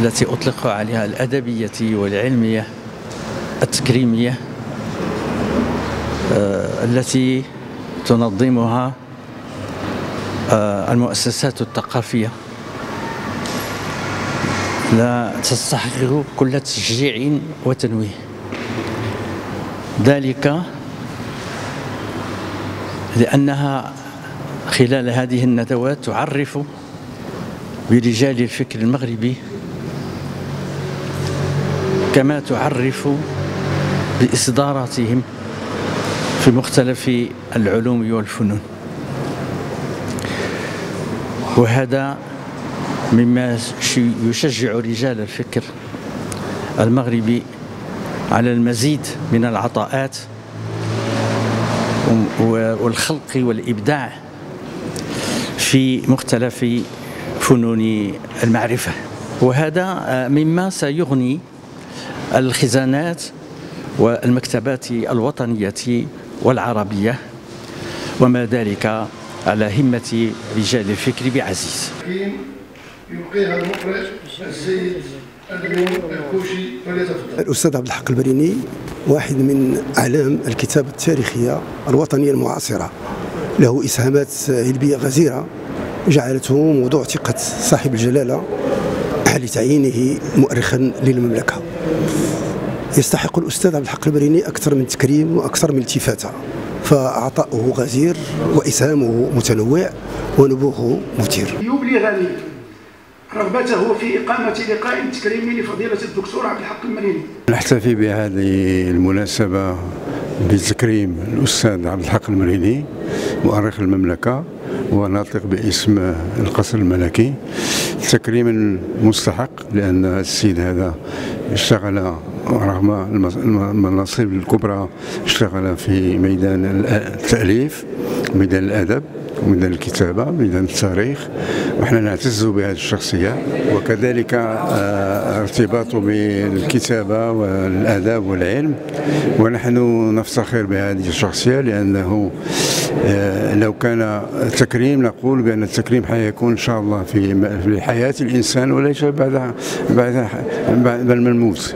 التي أطلق عليها الأدبية والعلمية التكريمية آه، التي تنظمها آه، المؤسسات الثقافية. لا تستحق كل تشجيع وتنويه. ذلك لأنها خلال هذه الندوات تعرف برجال الفكر المغربي. كما تعرف بإصداراتهم في مختلف العلوم والفنون. وهذا مما يشجع رجال الفكر المغربي على المزيد من العطاءات والخلق والإبداع في مختلف فنون المعرفة. وهذا مما سيغني الخزانات والمكتبات الوطنية والعربية وما ذلك على همة رجال الفكر بعزيز. يلقيها المخرج السيد الأستاذ عبد الحق البريني واحد من أعلام الكتابة التاريخية الوطنية المعاصرة. له إسهامات علمية غزيرة. جعلته موضوع ثقة صاحب الجلالة لتعيينه مؤرخا للمملكة. يستحق الأستاذ عبد الحق البريني أكثر من تكريم وأكثر من التفاتة. فعطاؤه غزير وإسهامه متنوع ونبوغه مثير. يبلغني رغبته في إقامة لقاء تكريمي لفضيلة الدكتور عبد الحق المريني نحتفي بهذه المناسبة بتكريم الأستاذ عبد الحق المريني مؤرخ المملكة وناطق باسم القصر الملكي. تكريم مستحق لأن السيد هذا اشتغل رغم المناصب الكبرى اشتغل في ميدان التأليف ميدان الأدب ميدان الكتابة ميدان التاريخ. ونحن نعتز بهذه الشخصية. وكذلك آه، ارتباطه بالكتابة والآداب والعلم. ونحن نفتخر بهذه الشخصية لأنه آه، لو كان تكريم نقول بأن التكريم حيكون إن شاء الله في حياة الإنسان وليس بعد بعد بعد الموت